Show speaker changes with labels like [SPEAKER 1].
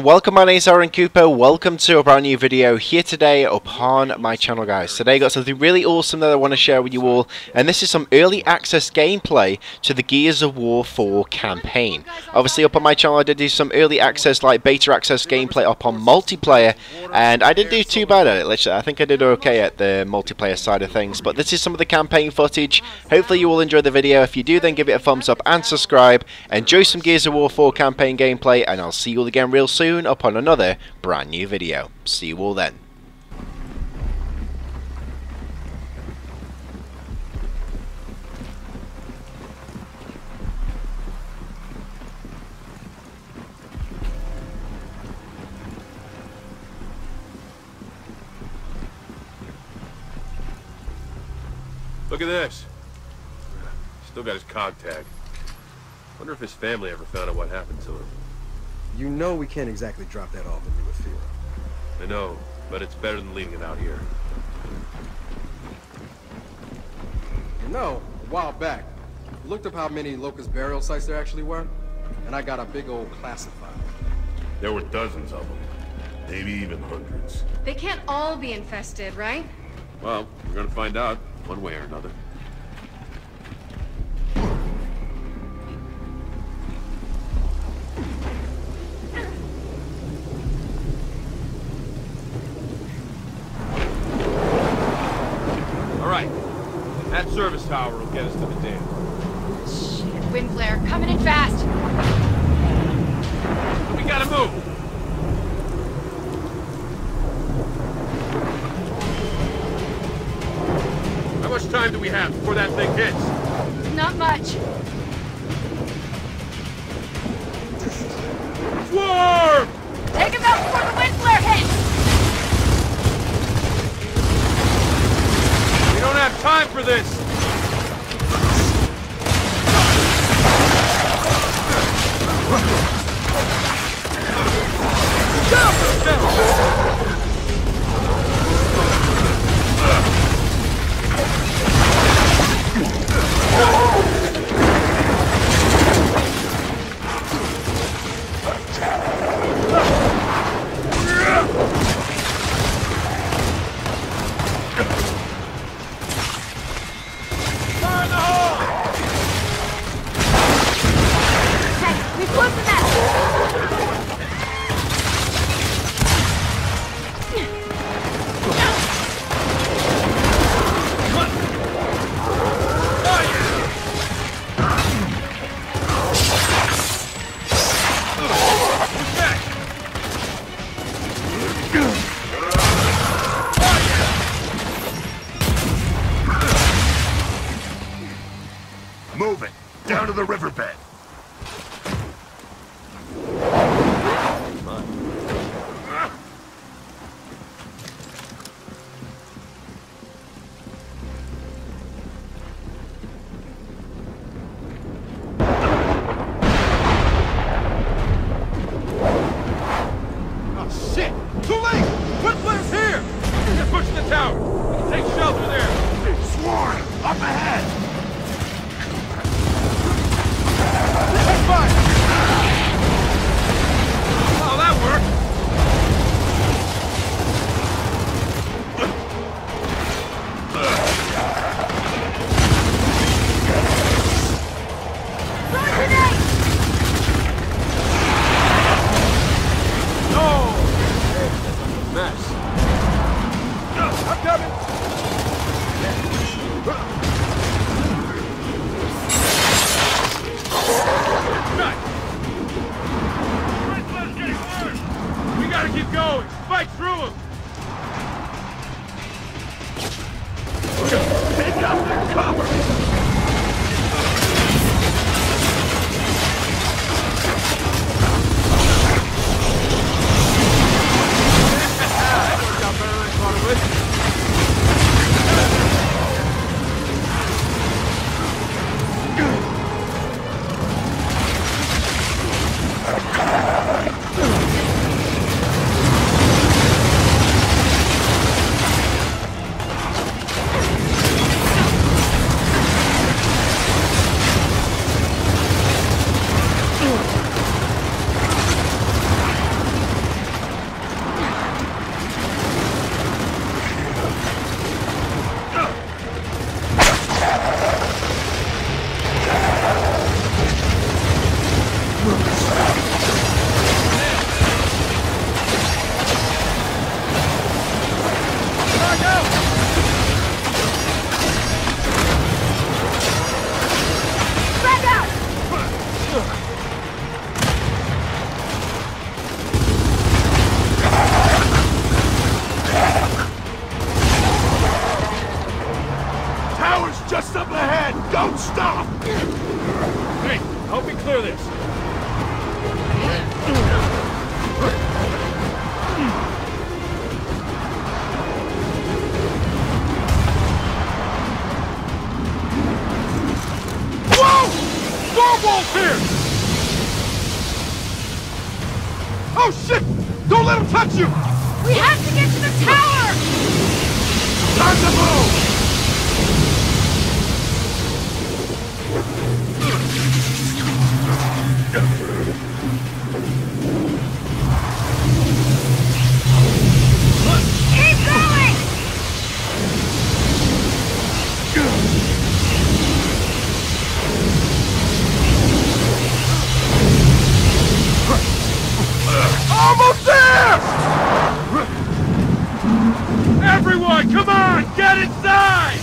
[SPEAKER 1] Welcome, my name is Arron Cooper, welcome to a brand new video here today upon my channel guys. Today I got something really awesome that I want to share with you all and this is some early access gameplay to the Gears of War 4 campaign. Obviously up on my channel I did do some early access like beta access gameplay up on multiplayer and I didn't do too bad at it literally. I think I did okay at the multiplayer side of things but this is some of the campaign footage. Hopefully you all enjoy the video. If you do then give it a thumbs up and subscribe. Enjoy some Gears of War 4 campaign gameplay and I'll see you all again real soon soon upon another brand new video. See you all then.
[SPEAKER 2] Look at this. Still got his cog tag. Wonder if his family ever found out what happened to him.
[SPEAKER 3] You know we can't exactly drop that off in New Ephyra.
[SPEAKER 2] I know, but it's better than leaving it out here.
[SPEAKER 3] You know, a while back, I looked up how many locust burial sites there actually were, and I got a big old classified.
[SPEAKER 2] There were dozens of them. Maybe even hundreds.
[SPEAKER 4] They can't all be infested, right?
[SPEAKER 2] Well, we're gonna find out, one way or another. Service tower will get us to the dam.
[SPEAKER 4] Shit, wind flare, coming in fast.
[SPEAKER 2] We gotta move. How much time do we have before that thing hits?
[SPEAKER 4] Not much.
[SPEAKER 2] Swarm!
[SPEAKER 4] Take him out before the wind flare hits! to the riverbed. down and! Just up ahead!
[SPEAKER 2] Don't stop! Hey, help me clear this. Whoa! Norwolf here! Oh shit! Don't let him touch you!
[SPEAKER 4] We have to get to the tower!
[SPEAKER 2] Time to move! Come on, get inside!